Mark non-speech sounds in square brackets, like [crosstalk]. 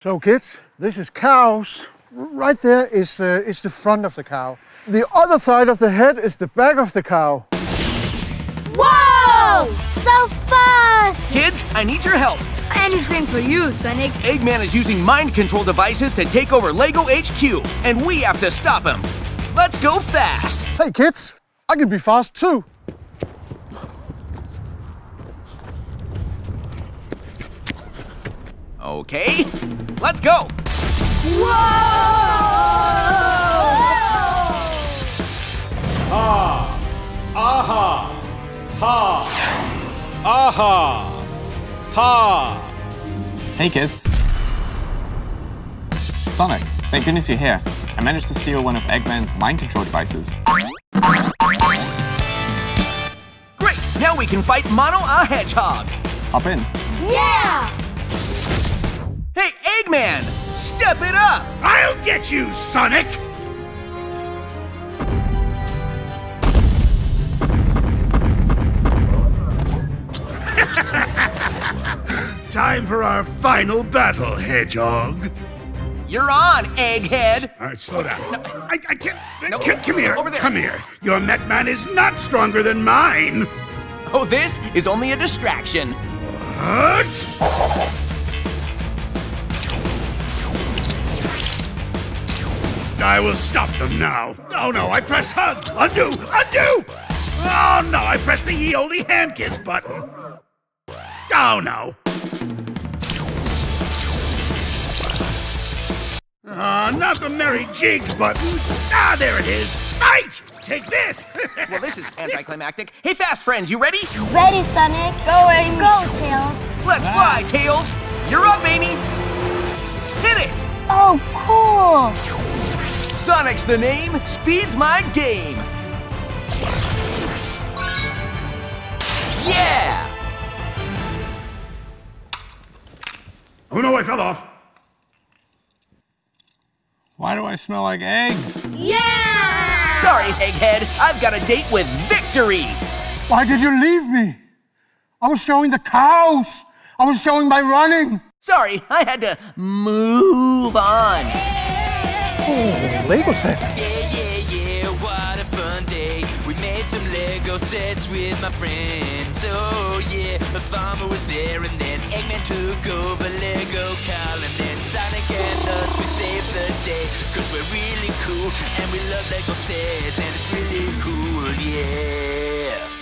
So kids, this is cows. Right there is, uh, is the front of the cow. The other side of the head is the back of the cow. Whoa! So fast! Kids, I need your help. Anything for you, Sonic. Eggman is using mind control devices to take over LEGO HQ, and we have to stop him. Let's go fast. Hey kids, I can be fast too. Okay, let's go. Ha! Aha! Ha! Aha! Ha! Hey kids. Sonic, thank goodness you're here. I managed to steal one of Eggman's mind control devices. Great, now we can fight Mono a Hedgehog. Hop in. Yeah! Hey, Eggman, step it up. I'll get you, Sonic! [laughs] Time for our final battle, Hedgehog. You're on, Egghead. All right, slow down. I, I can't. No, come, come here. over there. Come here. Your Metman is not stronger than mine. Oh, this is only a distraction. What? I will stop them now. Oh no, I pressed hug. Undo! Undo! Oh no, I pressed the ye olde hand kiss button. Oh no. Ah, not the Merry Jigs button. Ah, there it is. Fight! Take this! [laughs] Well, this is anticlimactic. Hey, fast friends, you ready? Ready, Sonic. Go, Going. Go, Tails. Let's fly, Tails. You're up, Amy. Hit it. Oh, cool. Sonic's the name, speed's my game. Yeah! oh no, I fell off. Why do I smell like eggs? Yeah! Sorry, Egghead, I've got a date with victory. Why did you leave me? I was showing the cows. I was showing my running. Sorry, I had to move on. Lego sets. Yeah, yeah, yeah, what a fun day. We made some Lego sets with my friends. Oh, yeah, farmer was there, and then Eggman took over Lego Carl, and then Sonic and us, we saved the day. Cause we're really cool, and we love Lego sets, and it's really cool, yeah.